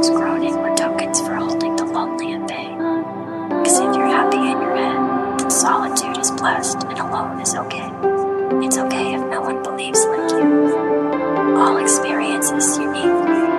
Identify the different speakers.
Speaker 1: animals groaning were tokens for holding the lonely at bay. Because if you're happy in your head, then solitude is blessed and alone is okay. It's okay if no one believes like you. All experience is unique.